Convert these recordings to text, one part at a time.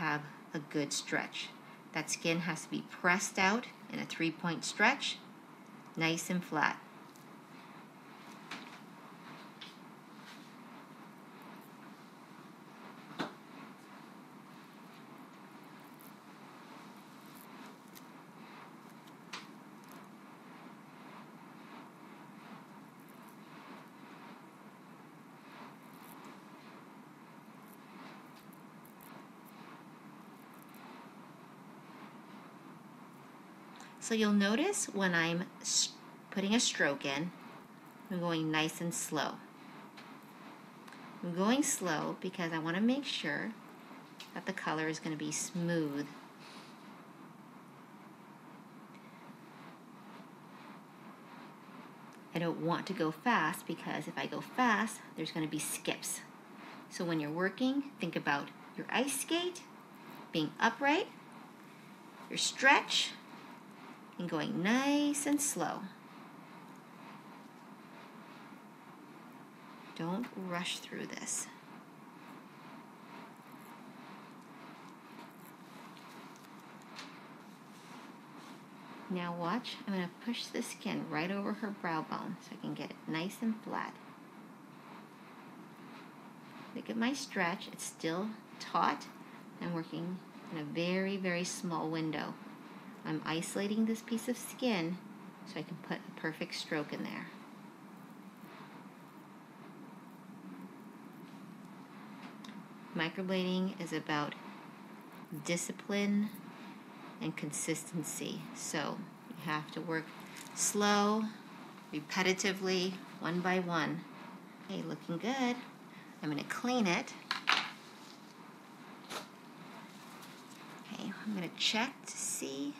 have a good stretch. That skin has to be pressed out in a three-point stretch, nice and flat. So you'll notice when I'm putting a stroke in, I'm going nice and slow. I'm going slow because I want to make sure that the color is going to be smooth. I don't want to go fast because if I go fast, there's going to be skips. So when you're working, think about your ice skate being upright, your stretch, and going nice and slow. Don't rush through this. Now watch, I'm going to push the skin right over her brow bone so I can get it nice and flat. Look at my stretch, it's still taut. I'm working in a very, very small window. I'm isolating this piece of skin so I can put a perfect stroke in there. Microblading is about discipline and consistency. So you have to work slow, repetitively, one by one. Okay, looking good. I'm going to clean it. Okay, I'm going to check to see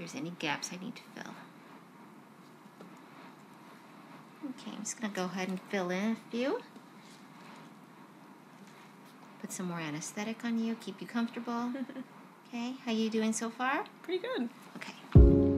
there's any gaps I need to fill. Okay, I'm just going to go ahead and fill in a few. Put some more anesthetic on you, keep you comfortable. okay, how you doing so far? Pretty good. Okay.